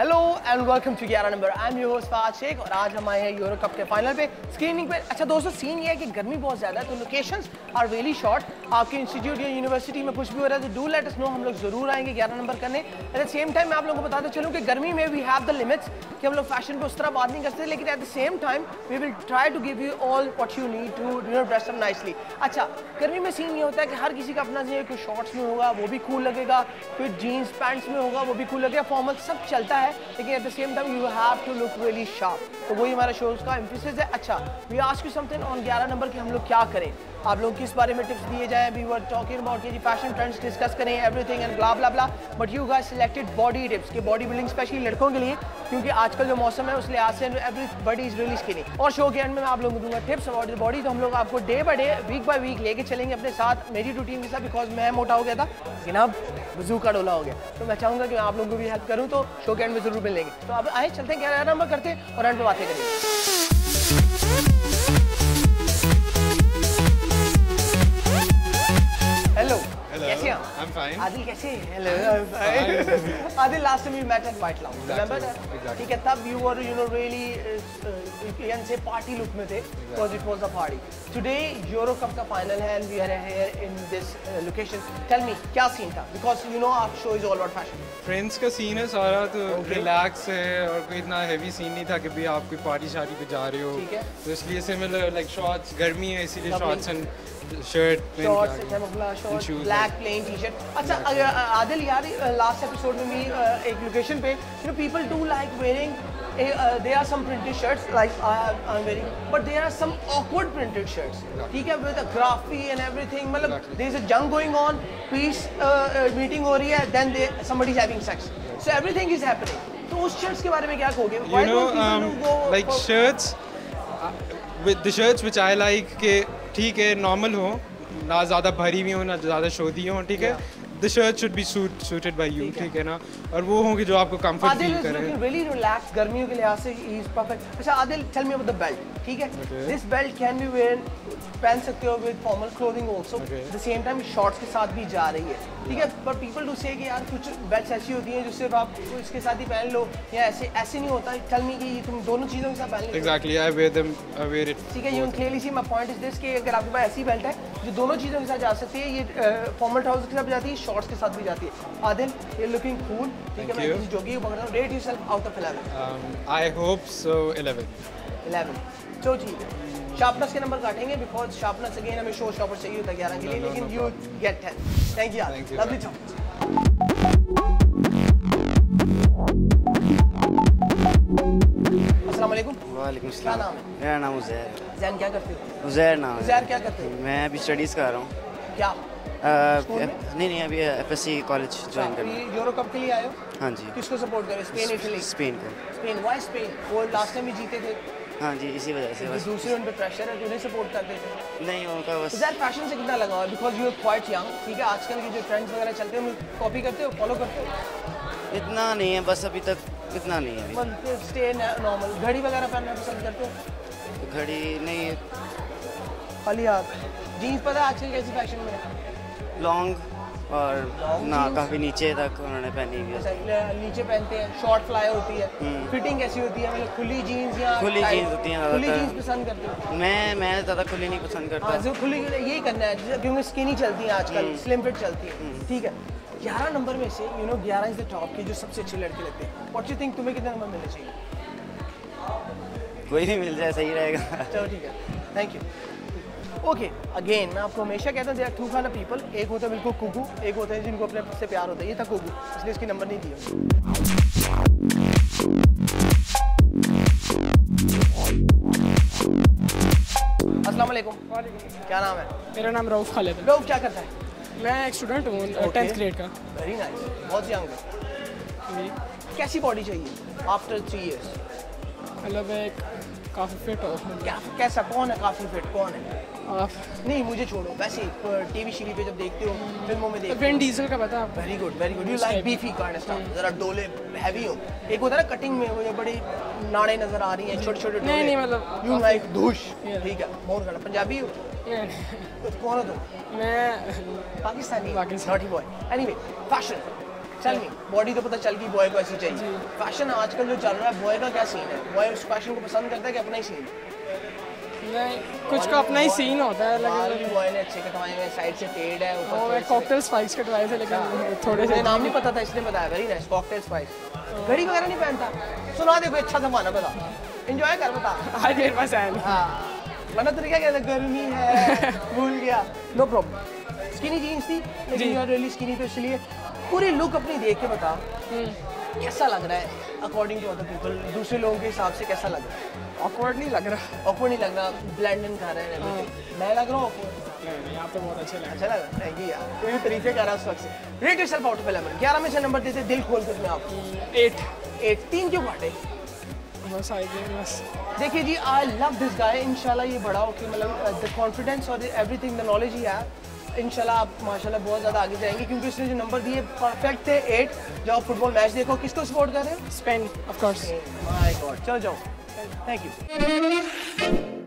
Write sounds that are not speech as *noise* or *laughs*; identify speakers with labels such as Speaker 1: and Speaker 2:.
Speaker 1: Welcome to ग्यारह number. I am your host Faaz Shaikh और आज हम आए हैं यूरो कप के फाइनल पे। स्क्रीनिंग पे। अच्छा दोस्तों सीन ये है कि गर्मी बहुत ज़्यादा है तो लोकेशंस आर वेरी शॉर्ट आपके इंस्टीट्यूट या यूनिवर्सिटी में कुछ भी हो रहा है तो डू लेट अस नो हम लोग ज़रूर आएँगे ग्यारह नंबर करने। एट द सेम टाइम मैं आप लोगों को बताते चलूँ कि गर्मी में वी हैव द लिमिट्स कि हम लोग फ़ैशन पर उस तरह बात नहीं करते लेकिन at the same time we will try to give you all what you need to you dress up nicely अच्छा गर्मी में सीन ये होता है कि हर किसी का अपना जो कोई शॉर्ट्स में होगा, वो भी कूल लगेगा। कोई जीन्स पैंट्स में होगा, वो भी कूल लगेगा। फॉर्मल सब चलता है। लेकिन at the same time you have to look really sharp तो वही हमारा शोज़ का एम्फोसिस है। अच्छा we ask you something on 11 number के हम लोग क्या करें? आप लोग किस बारे में टिप्स दिए जाएँ। वी वर टॉकिंग अबाउट कि फ़ैशन ट्रेंड्स डिस्कस करें everything and bla bla bla but you guys selected body tips के बॉडी बिल्डिंग स्पेशली लड़कों के लिए, क्योंकि आजकल जो मौसम है उस लिहाज से everybody is really skinny और शो के एंड में मैं आप लोगों को दूँगा टिप्स अबाउट द बॉडी तो हम लोग आपको day by day week by week लेके चलेंगे अपने साथ मेरी रूटीन के साथ बिकॉज़ मैं मोटा हो गया था, लेकिन अब वज़ू का डोला हो गया। तो मैं चाहूँगा कि मैं आप लोगों को भी हेल्प करूँ तो शो के एंड में ज़रूर मिलेंगे। तो अब आए, चलते हैं, ग्यारह नंबर करते हैं और एंड पे बातें करेंगे। कैसे हैं?
Speaker 2: I'm fine.
Speaker 3: आदिल कैसे hello Adil last time we met at white lounge remember ठीक है तब you were you know really you can say party look में थे because it was a party today Euro Cup का फाइनल है and we are here in this location tell me क्या scene था? Because you know आप show is all about fashion
Speaker 2: friends का scene है सारा तो रिलैक्स है और कोई इतना हैवी सीन नहीं था कि भाई आप कोई पार्टी शादी पे जा रहे हो।
Speaker 3: ठीक है।
Speaker 2: तो इसलिए सिमिलर लाइक शॉर्ट्स गर्मी है इसीलिए. Shorts and shirt
Speaker 3: black plain T shirt अच्छा अगर आदिल यार लास्ट एपिसोड में भी एक लोकेशन पे you know people do like wearing they are some printed shirts like I am wearing but they are some awkward printed shirts ठीक है with ग्राफी एंड एवरीथिंग मतलब देयर इज़ अ जंग going on peace meeting हो रही है then they somebody is having sex so everything is happening तो उस शर्ट्स के बारे में क्या कहोगे?
Speaker 2: Why
Speaker 3: do
Speaker 2: like shirts with the shirts which I like के ठीक है नॉर्मल हो ना ज़्यादा भरी भी हो ना ज़्यादा शोधी हो ठीक है the shirt should be suit suited by you ठीक है ना और वो होंगे जो आपको कंफर्ट फील करे
Speaker 3: really relaxed गर्मियों के लिहाज से is perfect अच्छा Adil tell me about the belt ठीक है this belt can be wear पहन सकते हो clothing also
Speaker 2: Okay.
Speaker 3: at the same time shorts के साथ भी जा रही है ठीक है people do say कि यार कुछ belts ऐसी होती हैं जो सिर्फ़ आप इसके साथ ही पहन लो या ऐसे ऐसे नहीं होता। Tell me कि ये तुम दोनों चीज़ों के साथ पहन हो।
Speaker 2: Exactly I wear them I wear
Speaker 3: ठीक है you clearly see my point is this कि अगर आपके पास ऐसी बेल्ट है जो दोनों चीज़ों के साथ जा सकती है ये फॉर्मल ट्राउज़र के साथ भी जाती है शॉर्ट्स के साथ भी जाती है। आदिल ये लुकिंग कूल ठीक है मैं. किसी जोगी को पकड़ रहा हूँ। Rate yourself out of 11
Speaker 2: um, I hope so 11
Speaker 3: 11 तो ठीक है। शार्पनेस के नंबर काटेंगे बिकॉज़ शार्पनेस अगेन हमें शो स्टॉपर चाहिए होता है 11 के लिए लेकिन you get 10 thank you lovely talk अस्सलाम वालेकुम
Speaker 4: वालेकुम
Speaker 3: क्या नाम है?
Speaker 4: मेरा नाम उजैर
Speaker 3: जैन क्या करते हो?
Speaker 4: उजैर नाम है।
Speaker 3: क्या करते हो?
Speaker 4: मैं अभी स्टडीज़ कर रहा हूँ।
Speaker 3: क्या?
Speaker 4: अ,
Speaker 3: स्कूल में?
Speaker 4: नहीं नहीं अभी F S C college join करना
Speaker 3: यूरो कप के लिए आए हो?
Speaker 4: हाँ जी।
Speaker 3: किसको सपोर्ट करें स्पेन इटली
Speaker 4: स्पेन को।
Speaker 3: स्पेन वाई स्पेन वो लास्ट टाइम भी जीते थे।
Speaker 4: हाँ जी इसी वजह से
Speaker 3: जो
Speaker 4: बस।
Speaker 3: दूसरे उन पे प्रेशर है तो उन्हें सपोर्ट करते थे
Speaker 4: नहीं उनका बस
Speaker 3: यार फ़ैशन से कितना लगा? हुआ है because you are quite young ठीक है? आजकल के जो ट्रेंड्स वगैरह चलते हैं कॉपी करते हो फॉलो करते हो?
Speaker 4: इतना नहीं है बस अभी तक इतना नहीं है
Speaker 3: स्टे नॉर्मल घड़ी वगैरह पहनना पसंद करते हो?
Speaker 4: घड़ी नहीं।
Speaker 3: खाली हाथ जीन्स पता है आजकल कैसी फ़ैशन में
Speaker 4: लॉन्ग और ना काफ़ी नीचे तक उन्होंने पहनी हुई है।
Speaker 3: नीचे पहनते हैं शॉर्ट फ्लाई होती है।
Speaker 4: हम्म।
Speaker 3: फिटिंग कैसी होती है? मतलब खुली जीन्स या
Speaker 4: खुली jeans होती हैं
Speaker 3: खुली जीन्स पसंद करते हो?
Speaker 4: मैं मैं ज़्यादा खुली नहीं पसंद
Speaker 3: हाँ
Speaker 4: करता
Speaker 3: जो खुली यही करना है क्योंकि स्किनी चलती है आजकल
Speaker 4: हम्म।
Speaker 3: स्लिम फिट चलती है। ठीक है। ग्यारह नंबर में से यू नो ग्यारह इज़ द टॉप के जो सबसे अच्छे लड़के लगते हैं। व्हाट यू थिंक तुम्हें कितने नंबर मिलने चाहिए?
Speaker 4: कोई भी मिल जाए सही रहेगा।
Speaker 3: चलो ठीक है। थैंक यू ओके अगेन मैं आपको हमेशा कहता हूँ देर टू ऑफ़ पीपल एक होता है बिल्कुल कुकू एक होता है जिनको अपने से प्यार होता है। ये था कुकू इसलिए इसकी नंबर नहीं दिया अस्सलाम क्या नाम है?
Speaker 5: मेरा नाम रऊफ खालिद है।
Speaker 3: लोग क्या करता है?
Speaker 5: मैं एक स्टूडेंट हूँ. टेंथ ग्रेड का।
Speaker 3: वेरी नाइस बहुत यंग है। कैसी बॉडी चाहिए? आफ्टर थ्री इयर्स
Speaker 5: मतलब एक काफ़ी फिट हो
Speaker 3: क्या कैसा कौन है काफ़ी फिट कौन है?
Speaker 5: आप
Speaker 3: नहीं मुझे छोड़ो। वैसे टीवी शीवी पे जब देखते हो फ़िल्मों में देखते
Speaker 5: विन डीजल का पता
Speaker 3: very good very good you like beefy kind of stuff जरा डोले हैवी हो। एक होता है ना कटिंग में वो जो बड़ी नाड़े नज़र आ रही हैं छोटे छोटे
Speaker 5: नहीं, नहीं, मतलब
Speaker 3: यू लाइक धूश। ठीक है मोर खाना पंजाबी हो? तो कौन हो तुम?
Speaker 5: मैं
Speaker 3: Pakistani.
Speaker 5: Pakistani.
Speaker 3: Boy anyway fashion चल मी बॉडी तो पता चल गई बॉय को ऐसी चाहिए। फ़ैशन आजकल जो चल रहा है बॉय का क्या सीन है? बॉय उस फ़ैशन को पसंद करता है कि अपना ही सीन
Speaker 5: नहीं कुछ का अपना ही सीन होता है लेकिन
Speaker 3: बॉय ने अच्छे कटवाए हुए साइड से फेड है ऊपर
Speaker 5: कॉकटेल स्पाइक्स कटवाए थे लेकिन थोड़े से।
Speaker 3: नाम नहीं पता था इसने बताया वेरी नाइस कॉकटेल स्पाइस घड़ी वगैरह नहीं पहनता। सुना दे कोई अच्छा गाना बता। एंजॉय कर बता।
Speaker 5: आज मेरे पास है। नहीं।
Speaker 3: हाँ वरना तुझे क्या कहता गर्मी है *laughs* भूल गया। नो प्रॉब्लम स्किनी जीन्स थी लेकिन यू आर रियली स्किनी तो इसलिए पूरी लुक अपनी देख के बता कैसा लग रहा है अकॉर्डिंग टू अदर पीपल दूसरे लोगों के हिसाब से कैसा लग रहा है?
Speaker 5: ऑकवर्ड नहीं लग रहा।
Speaker 3: ऑकवर्ड नहीं लग रहा ब्लेंड इन कर रहे हैं मैं लग रहा हूँ
Speaker 5: नहीं नहीं आप तो बहुत अच्छे लग
Speaker 3: अच्छा लग रहा है? भी तारीफे कर रहा है उस वक्त से रेट योरसेल्फ आउट ऑफ़ 11 11 में से नंबर देते दिल खोल कर मैं आपको
Speaker 5: रहे एट
Speaker 3: एट तीन क्यों काटे
Speaker 5: बस आई बस।
Speaker 3: देखिए जी आई लव दिस गाय इंशाल्लाह ये बड़ा हो कि मतलब द कॉन्फिडेंस और एवरीथिंग द नॉलेज ही है इंशाल्लाह आप माशाल्लाह बहुत ज़्यादा आगे जाएँगे क्योंकि उसने जो नंबर दिए परफेक्ट थे एट जब आप फुटबॉल मैच देखो किसको सपोर्ट कर रहे हो?
Speaker 5: Spain of course
Speaker 3: my god चलो जाओ। Thank you